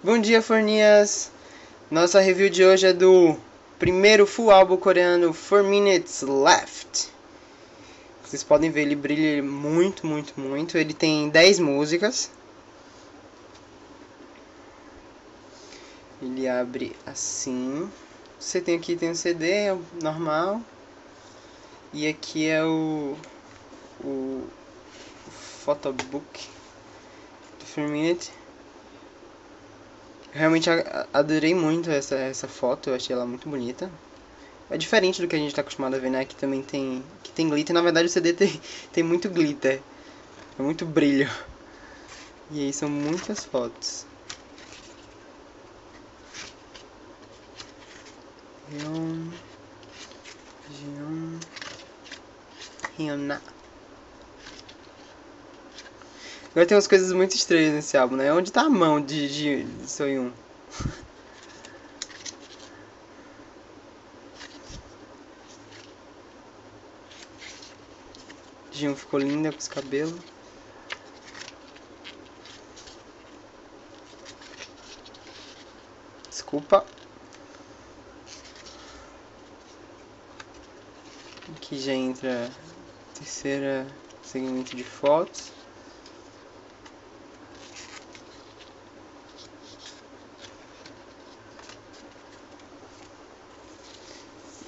Bom dia, forninhas! Nossa review de hoje é do primeiro full álbum coreano 4 Minutes Left. Vocês podem ver, ele brilha muito, muito, muito. Ele tem 10 músicas. Ele abre assim. Você tem aqui tem um CD é normal. E aqui é o o, o photobook do 4 Minute. Realmente adorei muito essa, essa foto, eu achei ela muito bonita. É diferente do que a gente está acostumado a ver, né? Que também tem, que tem glitter. Na verdade o CD tem, tem muito glitter. É muito brilho. E aí são muitas fotos. Hyun... Hyun... Hyuna. Agora tem umas coisas muito estranhas nesse álbum, né? Onde tá a mão de, de, de Soyun? Jin ficou linda com os cabelos. Desculpa. Aqui já entra terceira segmento de fotos.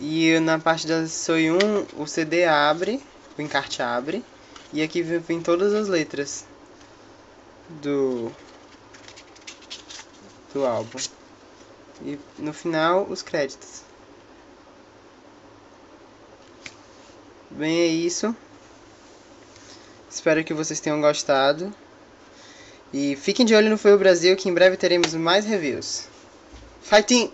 E na parte da Soyun, o CD abre, o encarte abre, e aqui vem todas as letras do do álbum. E no final, os créditos. Bem, é isso. Espero que vocês tenham gostado. E fiquem de olho no Foi o Brasil, que em breve teremos mais reviews. Fighting!